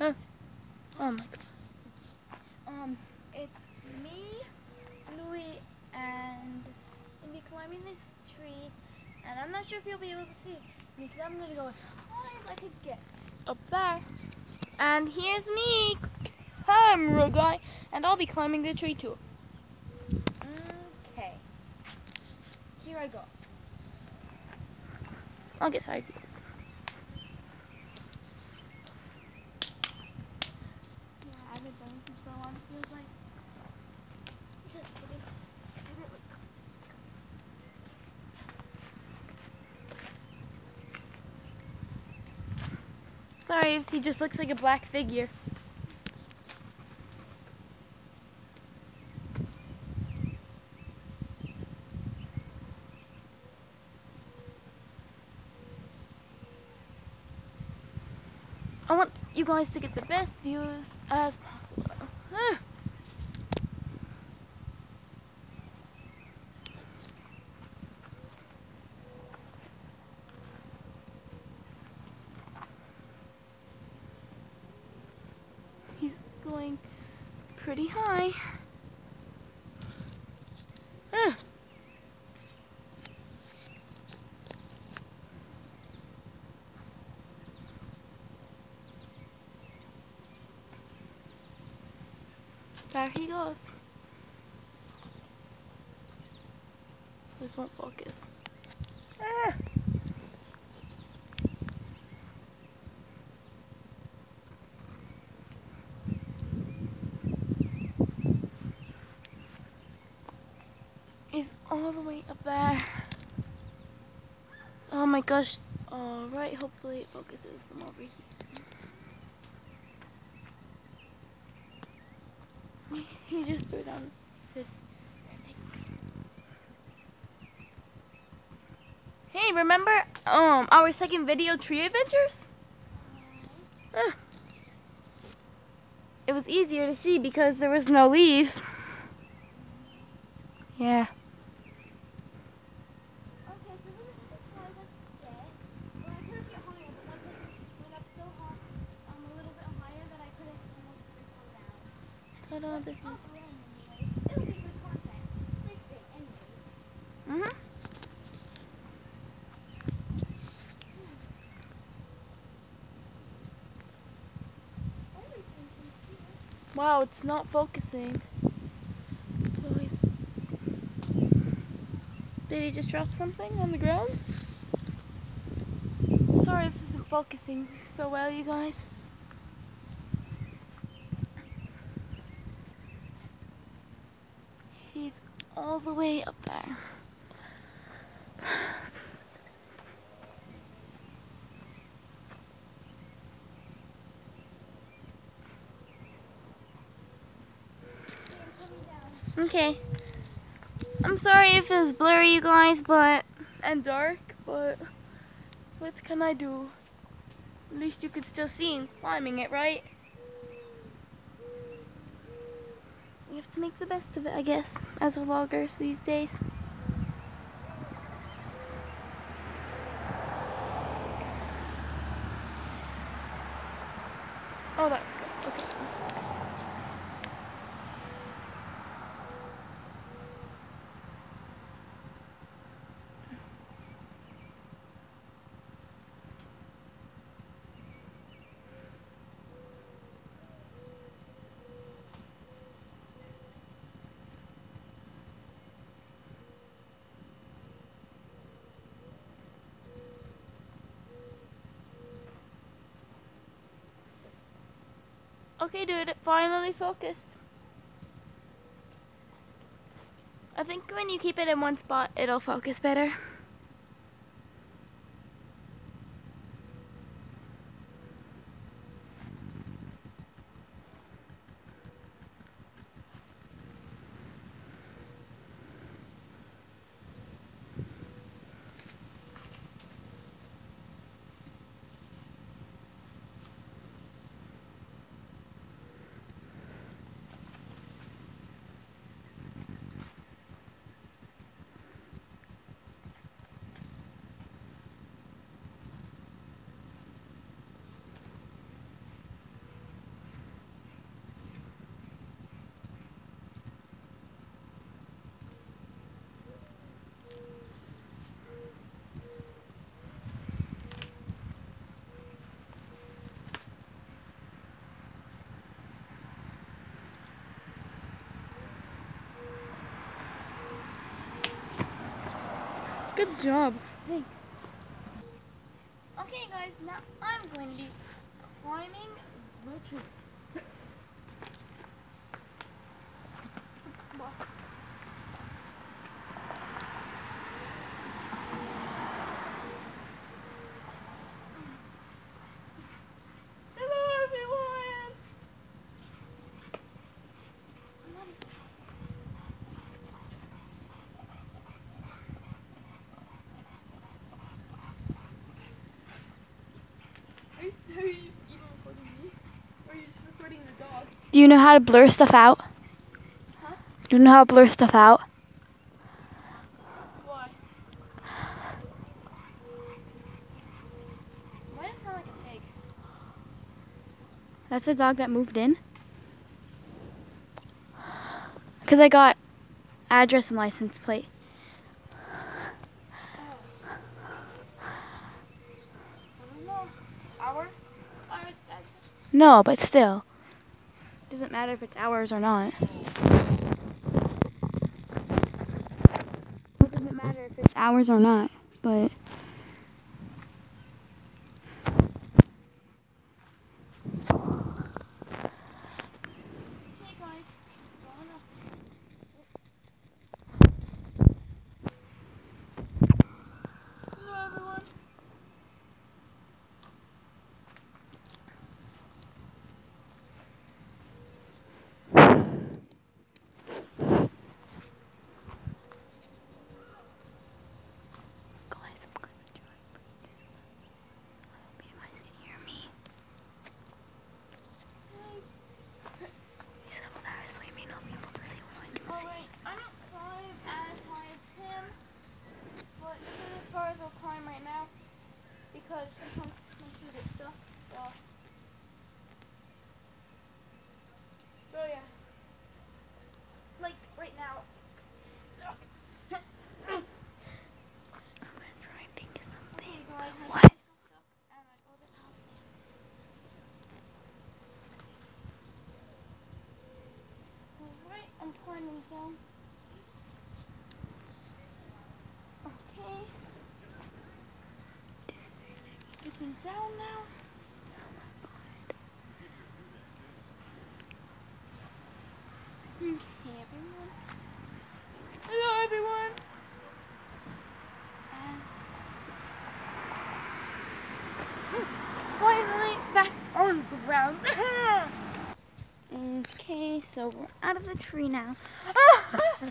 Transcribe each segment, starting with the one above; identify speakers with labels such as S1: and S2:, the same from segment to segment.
S1: It's,
S2: Oh my god.
S1: um, it's me, Louis, and we'll climbing this tree. And I'm not sure if you'll be able to see me because I'm gonna go as high as I could get up there. And here's me, camera guy, and I'll be climbing the tree too. Okay. Here I go.
S2: I'll get side views.
S1: Yeah, I haven't done this in so long. It feels like. Just kidding. I didn't look.
S2: Sorry if he just looks like a black figure. I want you guys to get the best views as possible. Ah. He's going pretty high. Ah. There he goes. This won't focus. Ah. He's all the way up there. Oh my gosh. Alright, hopefully it focuses from over here. He just threw down this stick. Hey, remember um our second video, Tree Adventures? Ah. It was easier to see because there was no leaves. Yeah.
S1: Okay, so this is as high as I could get. Well, I couldn't get higher, but my head went up so high, um, a little bit higher that I couldn't almost fall down.
S2: Ta-da, this
S1: Up
S2: is...
S1: around anyways. It'll be good content. This thing, anyways.
S2: Mm-hmm.
S1: Everything's in here.
S2: Wow, it's not focusing. Did he just drop something on the ground? Sorry, this isn't focusing so well, you guys. He's all the way up there.
S1: Okay, I'm
S2: sorry if it was blurry, you guys, but and dark, but what can I do? At least you could still see him climbing it, right? We have to make the best of it, I guess, as vloggers these days. Oh, that. Okay. Okay, dude, it finally focused. I think when you keep it in one spot, it'll focus better.
S1: Good job.
S2: Thanks. Okay, guys, now I'm going to be climbing the tree.
S1: Hello, everyone. Are you, are you even recording me? Or are you just recording the dog?
S2: Do you know how to blur stuff out?
S1: Huh?
S2: Do you know how to blur stuff out?
S1: Why? Why does it sound like a pig?
S2: That's a dog that moved in. Because I got address and license plate. Oh.
S1: I don't know. Hour? Hour?
S2: No, but still. Doesn't matter if it's ours or not. It doesn't matter if it's ours or not, but.
S1: Hey guys, going up. Hello everyone.
S2: Guys, I'm gonna try and bring this. I hope you guys can hear me. These have that so you may not be able to see what I can see.
S1: Alright, I don't climb as high as him, but this is as far as I'll climb right now because sometimes my shoe gets stuck. So, so yeah, like right now, stuck.
S2: I'm gonna try and think of something.
S1: Okay, guys, my
S2: What?
S1: shoe got stuck and I got it out. Alright, Down. Okay. Getting down now. Okay, everyone. Hello, everyone. And finally back on the ground.
S2: Okay, so we're out of the tree now.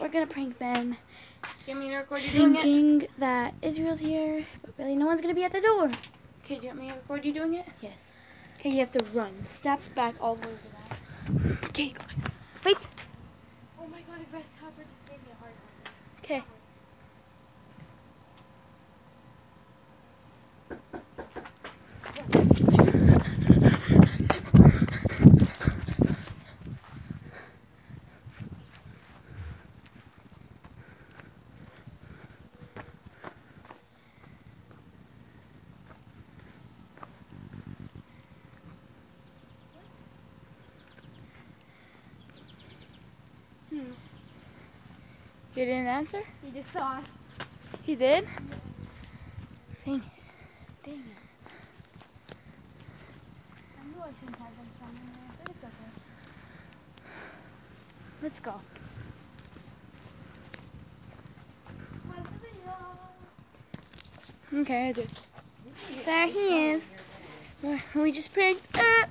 S2: We're gonna prank Ben,
S1: Give me to record you doing it.
S2: thinking that Israel's here, but really no one's gonna be at the door.
S1: Okay, do you want me to record you doing it?
S2: Yes. Okay, you have to run. Step back all the way to that. Okay. Wait.
S1: Oh my god, a grasshopper just gave me a heart.
S2: Okay.
S1: Hmm.
S2: You didn't answer?
S1: He just saw us.
S2: He did? Dang it.
S1: Dang it. I knew I shouldn't have been filming there, but it's okay.
S2: Let's go. Okay, I did. There he is. We just pranked.
S1: Are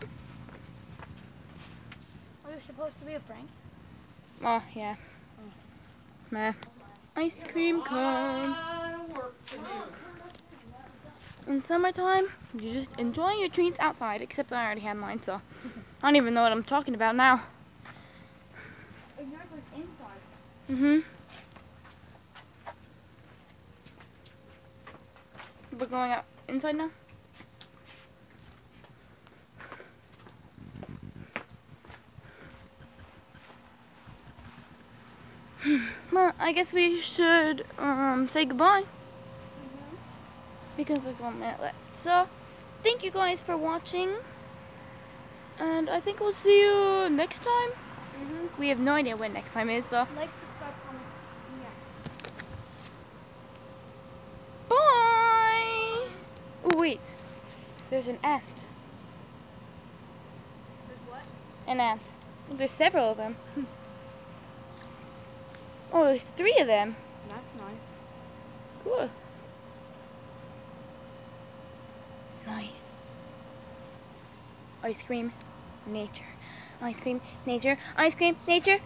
S1: you supposed to be a prank?
S2: Oh, yeah. Meh. Ice cream cone. In summertime, you just enjoy your treats outside, except I already had mine, so I don't even know what I'm talking about now. Mm-hmm. We're going out inside now? I guess we should um, say goodbye. Mm-hmm. Because there's one minute left. So, thank you guys for watching. And I think we'll see you next time. Mm -hmm. We have no idea when next time is, though.
S1: Like, subscribe, comment. Yeah. Bye!
S2: Oh, wait. There's an ant.
S1: There's what?
S2: An ant. There's several of them. Oh, there's three of them.
S1: That's nice.
S2: Cool. Nice. Ice cream, nature. Ice cream, nature. Ice cream, nature.